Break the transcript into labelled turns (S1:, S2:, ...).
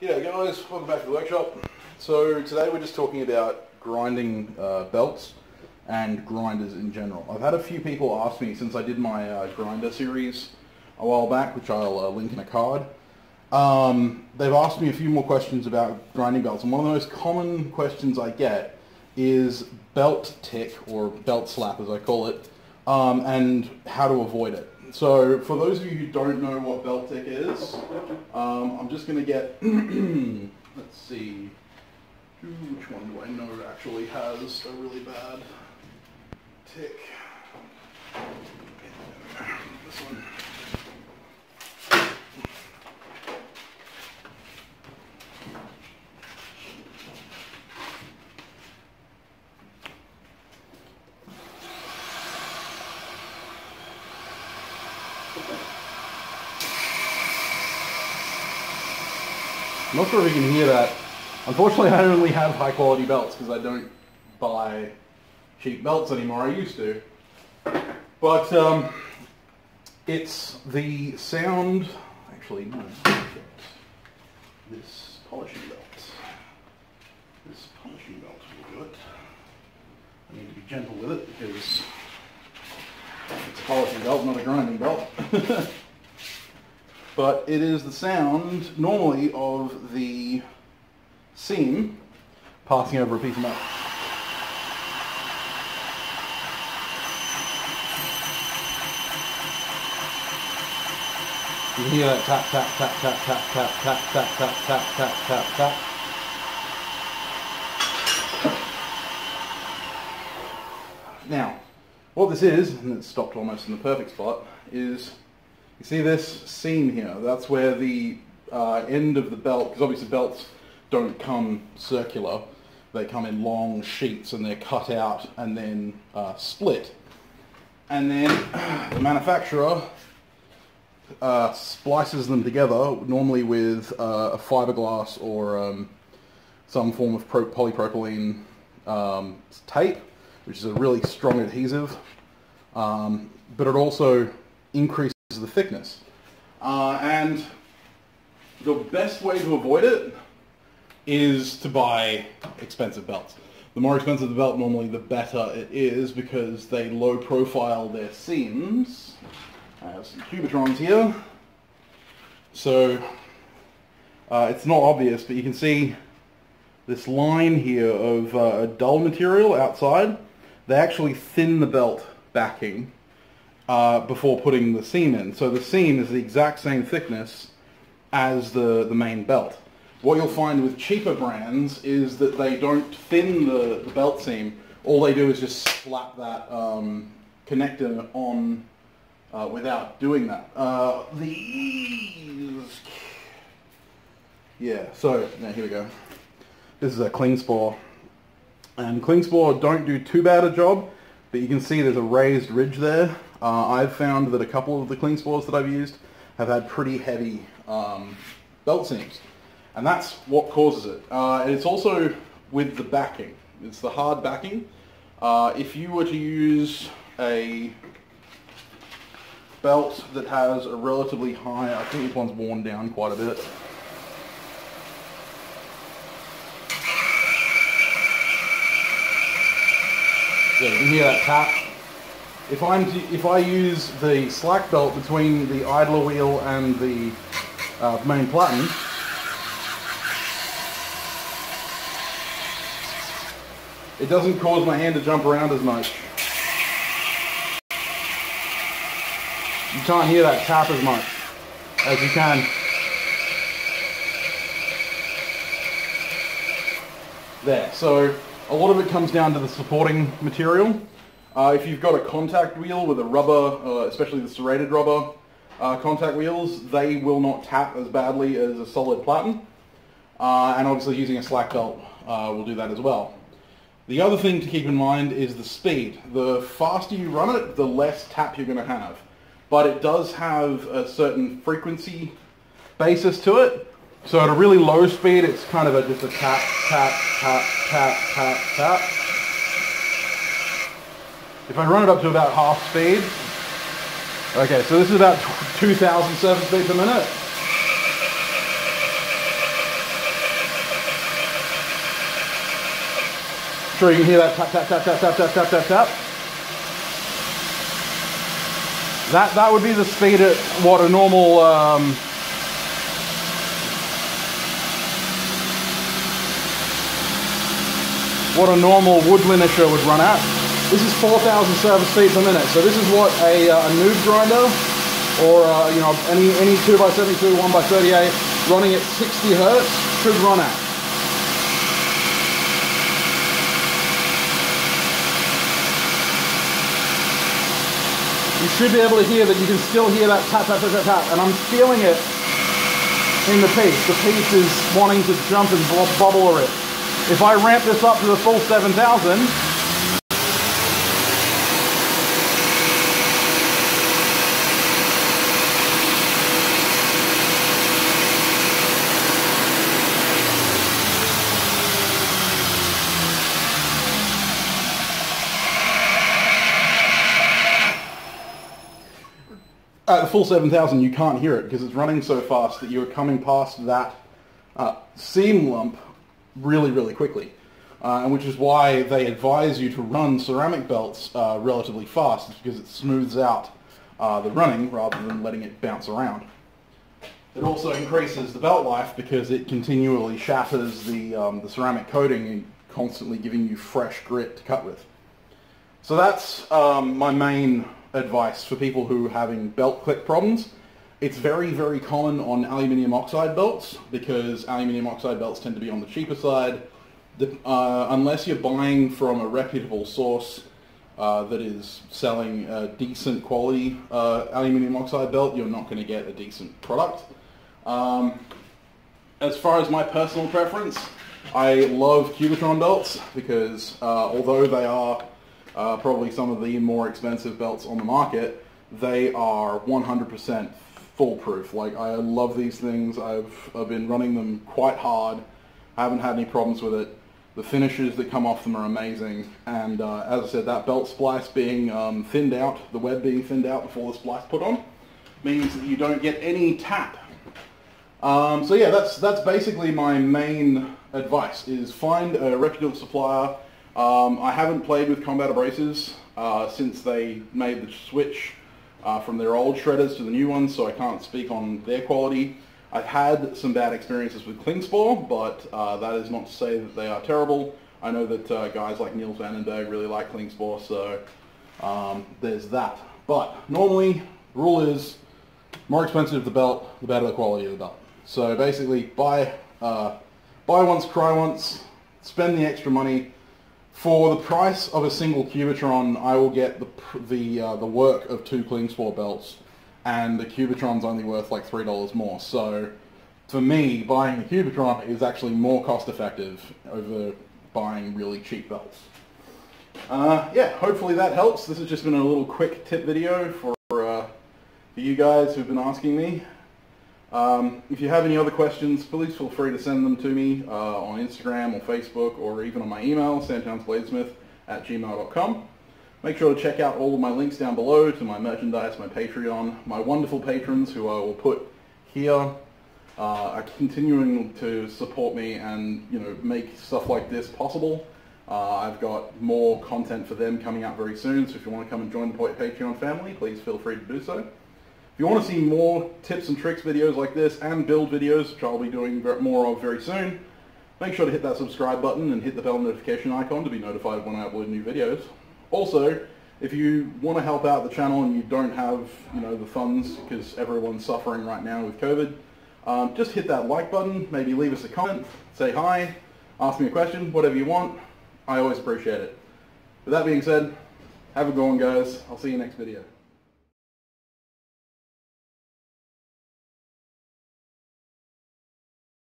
S1: G'day guys, welcome back to the workshop. So today we're just talking about grinding uh, belts and grinders in general. I've had a few people ask me since I did my uh, grinder series a while back, which I'll uh, link in a card. Um, they've asked me a few more questions about grinding belts, and one of the most common questions I get is belt tick, or belt slap as I call it, um, and how to avoid it. So for those of you who don't know what belt tick is, um, I'm just going to get, let's see, which one do I know actually has a really bad tick? This one. Not sure if you can hear that. Unfortunately, I only have high quality belts because I don't buy cheap belts anymore. I used to. But um, it's the sound, actually, no, this polishing belt. This polishing belt will do it. I need to be gentle with it because it's a polishing belt, not a grinding belt. but it is the sound normally of the seam passing over a piece of metal. You can hear that tap, tap, tap, tap, tap, tap, tap, tap, tap, tap, tap, tap, tap. Now, what this is, and it's stopped almost in the perfect spot, is you see this seam here? That's where the uh, end of the belt, because obviously belts don't come circular, they come in long sheets and they're cut out and then uh, split. And then the manufacturer uh, splices them together, normally with uh, a fiberglass or um, some form of polypropylene um, tape, which is a really strong adhesive. Um, but it also increases the thickness. Uh, and the best way to avoid it is to buy expensive belts. The more expensive the belt, normally the better it is because they low profile their seams. I have some Cubitrons here. So uh, it's not obvious, but you can see this line here of uh, dull material outside. They actually thin the belt backing uh, before putting the seam in. So the seam is the exact same thickness as the, the main belt. What you'll find with cheaper brands is that they don't thin the, the belt seam. All they do is just slap that um, connector on uh, without doing that. Uh, these, yeah, so now here we go. This is a Klingspor. And Klingspor don't do too bad a job, but you can see there's a raised ridge there. Uh, I've found that a couple of the Klingspors that I've used have had pretty heavy um, belt seams. And that's what causes it. Uh, and it's also with the backing. It's the hard backing. Uh, if you were to use a belt that has a relatively high, I think this one's worn down quite a bit. Yeah, you can hear that tap. If I'm if I use the slack belt between the idler wheel and the uh, main platen, it doesn't cause my hand to jump around as much. You can't hear that tap as much as you can. There, so a lot of it comes down to the supporting material. Uh, if you've got a contact wheel with a rubber, uh, especially the serrated rubber uh, contact wheels, they will not tap as badly as a solid platen. Uh, and obviously using a slack belt uh, will do that as well. The other thing to keep in mind is the speed. The faster you run it, the less tap you're going to have. But it does have a certain frequency basis to it. So at a really low speed, it's kind of a, just a tap, tap, tap, tap, tap, tap. If I run it up to about half speed, okay, so this is about 2,000 surface speed per minute. Sure you can hear that tap, tap, tap, tap, tap, tap, tap, tap, tap. That, that would be the speed at what a normal um, what a normal wood would run at. This is 4,000 surface feet per minute, so this is what a, uh, a noob grinder or uh, you know any any 2x72, 1x38 running at 60 hertz should run at. You should be able to hear that you can still hear that tap, tap, tap, tap, tap, and I'm feeling it in the piece. The piece is wanting to jump and bubble a it. If I ramp this up to the full 7,000, at the full 7,000 you can't hear it because it's running so fast that you're coming past that uh, seam lump really, really quickly. Uh, and which is why they advise you to run ceramic belts uh, relatively fast because it smooths out uh, the running rather than letting it bounce around. It also increases the belt life because it continually shatters the, um, the ceramic coating and constantly giving you fresh grit to cut with. So that's um, my main advice for people who are having belt click problems. It's very, very common on aluminium oxide belts because aluminium oxide belts tend to be on the cheaper side. The, uh, unless you're buying from a reputable source uh, that is selling a decent quality uh, aluminium oxide belt, you're not going to get a decent product. Um, as far as my personal preference, I love Cubitron belts because uh, although they are uh, probably some of the more expensive belts on the market, they are 100% foolproof. Like I love these things. I've, I've been running them quite hard. I haven't had any problems with it. The finishes that come off them are amazing. And uh, as I said, that belt splice being um, thinned out, the web being thinned out before the splice put on, means that you don't get any tap. Um, so yeah, that's, that's basically my main advice, is find a reputable supplier um, I haven't played with combat abrasives uh, since they made the switch uh, from their old shredders to the new ones, so I can't speak on their quality. I've had some bad experiences with Klingspor, but uh, that is not to say that they are terrible. I know that uh, guys like Niels Vandenberg really like Klingspor, so um, there's that. But normally, the rule is more expensive the belt, the better the quality of the belt. So basically, buy, uh, buy once, cry once, spend the extra money, for the price of a single Cubitron, I will get the the uh, the work of two Klingspor belts, and the Cubitron's only worth like three dollars more. So, for me, buying the Cubitron is actually more cost effective over buying really cheap belts. Uh, yeah, hopefully that helps. This has just been a little quick tip video for uh, for you guys who've been asking me. Um, if you have any other questions, please feel free to send them to me uh, on Instagram or Facebook or even on my email, samtownsbladesmith at gmail.com. Make sure to check out all of my links down below to my merchandise, my Patreon, my wonderful patrons who I will put here uh, are continuing to support me and you know make stuff like this possible. Uh, I've got more content for them coming out very soon, so if you want to come and join the Patreon family, please feel free to do so. If you want to see more tips and tricks videos like this and build videos, which I'll be doing more of very soon, make sure to hit that subscribe button and hit the bell notification icon to be notified when I upload new videos. Also, if you want to help out the channel and you don't have you know the funds because everyone's suffering right now with COVID, um, just hit that like button, maybe leave us a comment, say hi, ask me a question, whatever you want. I always appreciate it. With that being said, have a good one guys. I'll see you next video.